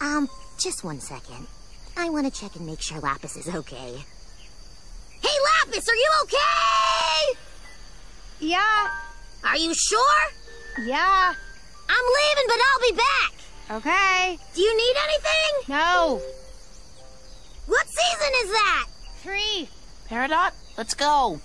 Um, just one second. I want to check and make sure Lapis is okay. Hey, Lapis, are you okay? Yeah, Are you sure? yeah, I'm leaving, but I'll be back. okay. Do you need anything? No. What season is that? Three. Peridot, let's go.